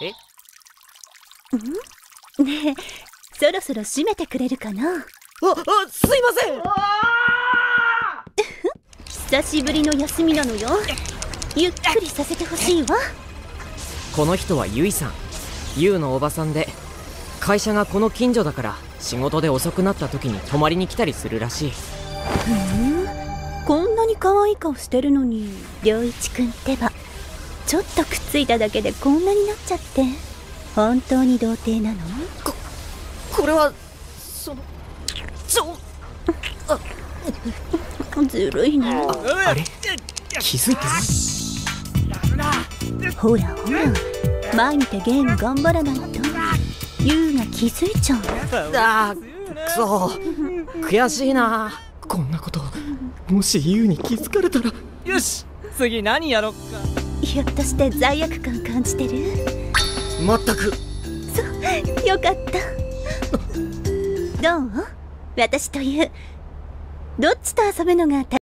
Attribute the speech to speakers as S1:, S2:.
S1: ねえ そろそろ閉めてくれるかな？
S2: ああすいません！
S1: 久しぶりの休みなのよ。ゆっくりさせてほしいわ。
S2: この人はゆいさん。ゆうのおばさんで。会社がこの近所だから仕事で遅くなった時に泊まりに来たりするらしい。
S1: ふん。こんなに可愛い顔してるのに良一くんってばちょっとくっついただけでこんなになっちゃって。本当に童貞なの？
S2: これはそのちょ
S1: ずるいな。
S2: ああれ？気づいて
S1: ほらほら。前見てゲーム頑張らないと。ユウが気づいちゃう。
S2: あーくそ悔しいな。こんなこともしゆうに気づかれたら。
S3: よし次何やろっか
S1: ひょっとして罪悪感感じてる？
S2: まったく。
S1: そよかった。どう？私というどっちと遊ぶのが